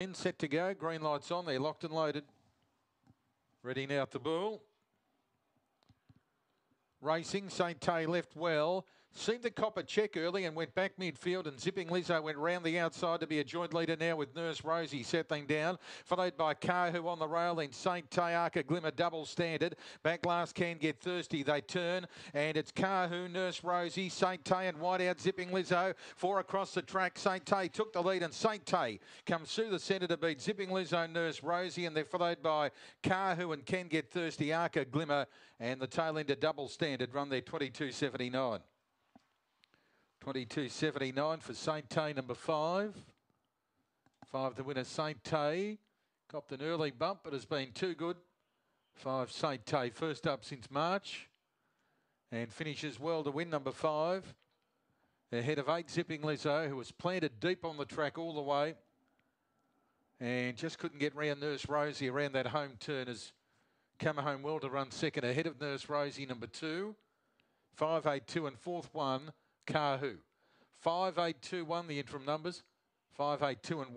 In, set to go. Green lights on. They're locked and loaded. Ready now to bull. Racing, St. Tay left well. Seemed to cop a check early and went back midfield and Zipping Lizzo went round the outside to be a joint leader now with Nurse Rosie settling down. Followed by Kahu on the rail then St. Tayaka Glimmer double standard. Back last can get thirsty. They turn and it's Kahu, Nurse Rosie, St. Tay and White out Zipping Lizzo. Four across the track. St. Tay took the lead and St. Tay comes through the centre to beat Zipping Lizzo, Nurse Rosie and they're followed by Kahu and Can Get Thirsty, Arca Glimmer and the tail end double standard run there 22.79. 22.79 for St. Tay, number five. Five the winner, St. Tay. Copped an early bump, but has been too good. Five, St. Tay, first up since March. And finishes well to win, number five. Ahead of eight, Zipping Lizzo, who was planted deep on the track all the way. And just couldn't get round Nurse Rosie around that home turn as come home well to run second ahead of Nurse Rosie, number two. Five, eight, two, and fourth one. Kahu. 5821, the interim numbers. 582 and 1.